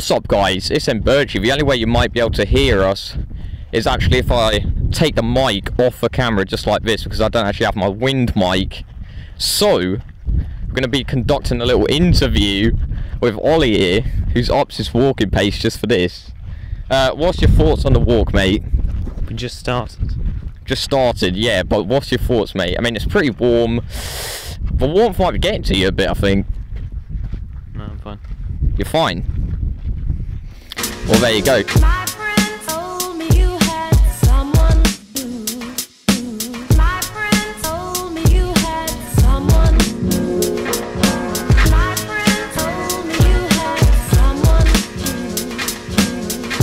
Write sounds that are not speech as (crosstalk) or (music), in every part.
What's up guys, it's Mbirchy. The only way you might be able to hear us is actually if I take the mic off the camera just like this because I don't actually have my wind mic. So, we're going to be conducting a little interview with Ollie here, who's ups his walking pace just for this. Uh, what's your thoughts on the walk, mate? We just started. Just started, yeah, but what's your thoughts, mate? I mean, it's pretty warm. The warmth might be getting to you a bit, I think. No, I'm fine. You're fine. Well, there you go. My friend told me you had someone new. My friend told me you had someone new. My friend told me you had someone new.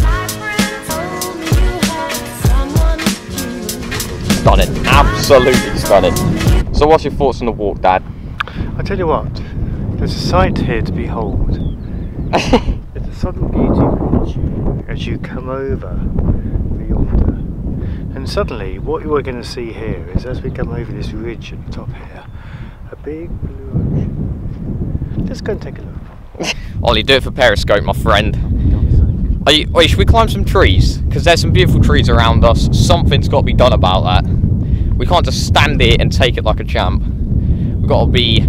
My friend told me you had someone new. Stunning. Absolutely stunning. So, what's your thoughts on the walk, Dad? I tell you what, there's a sight here to behold. (laughs) There's a sudden beauty greets you as you come over yonder. And suddenly, what you are going to see here is as we come over this ridge at the top here, a big blue ocean. Let's go and take a look. (laughs) Ollie, do it for Periscope, my friend. Are you, wait, should we climb some trees? Because there's some beautiful trees around us. Something's got to be done about that. We can't just stand here and take it like a champ. We've got to be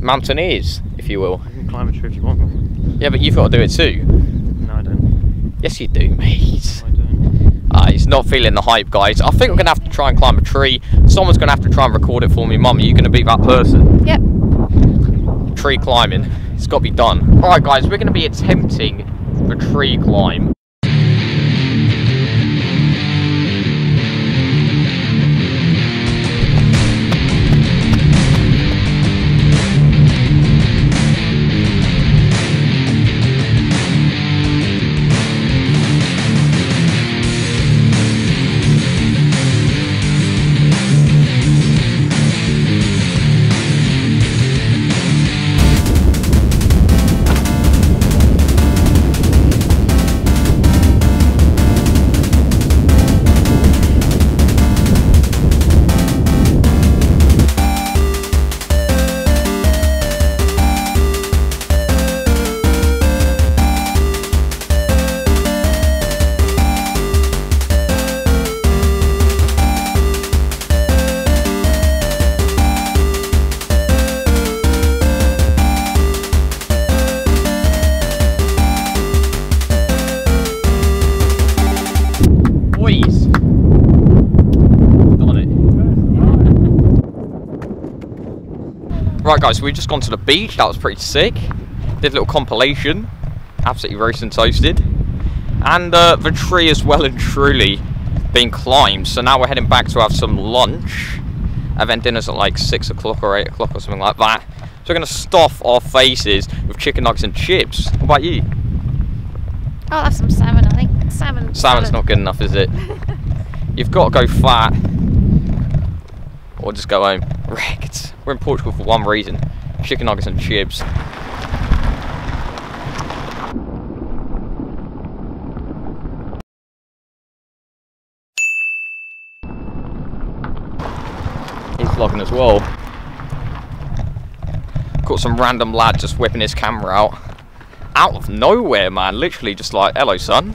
mountaineers, if you will. You can climb a tree if you want. Yeah, but you've got to do it too. No, I don't. Yes, you do, mate. I don't. Uh, he's not feeling the hype, guys. I think we're going to have to try and climb a tree. Someone's going to have to try and record it for me. Mum, are you going to be that person? Yep. Tree climbing. It's got to be done. Alright, guys, we're going to be attempting the tree climb. Right, guys, we've just gone to the beach. That was pretty sick. Did a little compilation. Absolutely roast and toasted. And uh, the tree is well and truly being climbed. So now we're heading back to have some lunch. And then dinner's at like 6 o'clock or 8 o'clock or something like that. So we're going to stuff our faces with chicken nuggets and chips. What about you? I'll have some salmon, I think. Salmon. Salmon's not good enough, is it? (laughs) You've got to go fat. Or just go home. Wrecked. We're in Portugal for one reason. Chicken nuggets and chips. He's vlogging as well. Got some random lad just whipping his camera out. Out of nowhere, man. Literally just like, hello, son.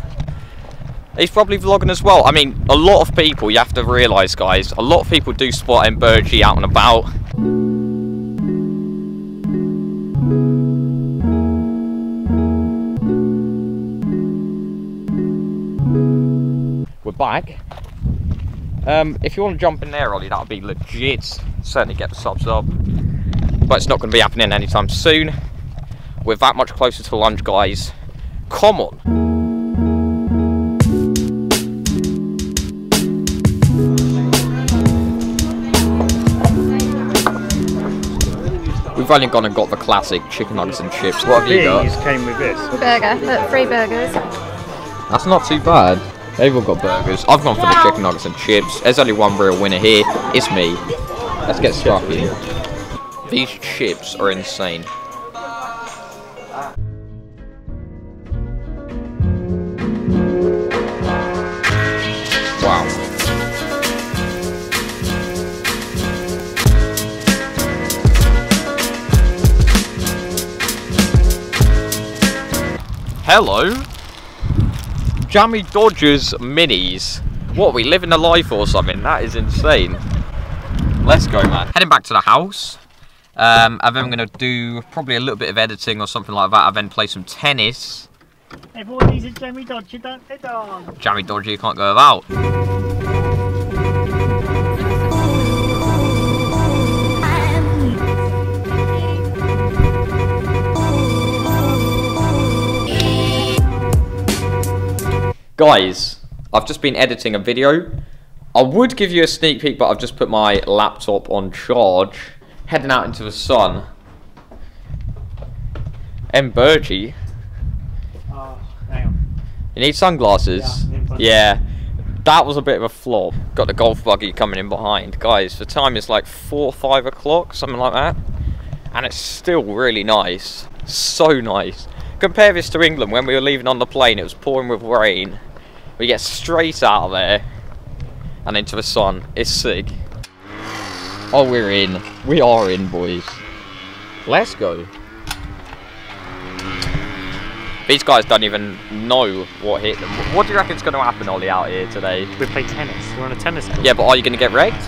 He's probably vlogging as well. I mean, a lot of people, you have to realise, guys, a lot of people do spot Mbirchy out and about. We're back. Um, if you want to jump in there, Ollie, that would be legit. Certainly get the subs up. But it's not going to be happening anytime soon. We're that much closer to lunch, guys. Come on. We've only gone and got the classic chicken nuggets and chips. What have you got? These came with this. Burger. Look, three burgers. That's not too bad. They've all got burgers. I've gone for the chicken nuggets and chips. There's only one real winner here. It's me. Let's get stuck in. These chips are insane. Hello. Jammy Dodgers minis. What, are we living a life or something? That is insane. Let's go, man. Heading back to the house. Um, and then I'm going to do probably a little bit of editing or something like that. And then play some tennis. Everyone needs a Jammy Dodger, don't they, dog? Jammy Dodger, you can't go without. Guys, I've just been editing a video. I would give you a sneak peek, but I've just put my laptop on charge. Heading out into the sun. Burgee. Oh, on. You need sunglasses? Yeah. Yeah. That was a bit of a flop. Got the golf buggy coming in behind. Guys, the time is like 4 5 o'clock, something like that. And it's still really nice. So nice. Compare this to England. When we were leaving on the plane, it was pouring with rain. We get straight out of there and into the sun. It's sick. Oh, we're in. We are in, boys. Let's go. These guys don't even know what hit them. What do you reckon's going to happen, Ollie, out here today? We play tennis. We're on a tennis court. Yeah, but are you going to get wrecked?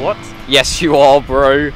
What? Yes, you are, bro.